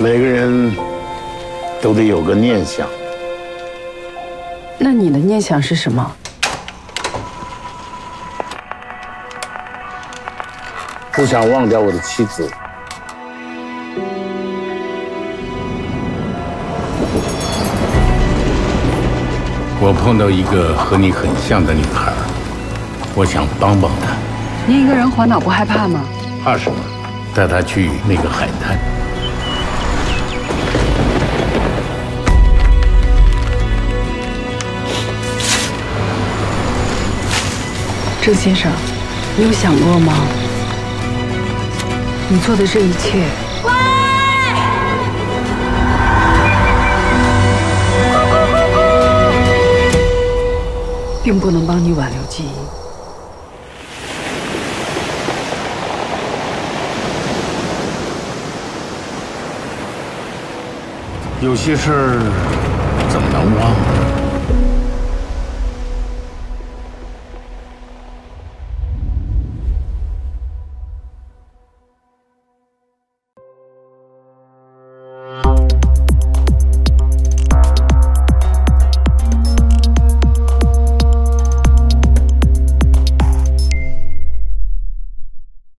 每个人都得有个念想。那你的念想是什么？不想忘掉我的妻子。我碰到一个和你很像的女孩，我想帮帮她。你一个人环岛不害怕吗？怕什么？带她去那个海滩。郑先生，你有想过吗？你做的这一切，并不能帮你挽留记忆。有些事儿怎么能忘呢？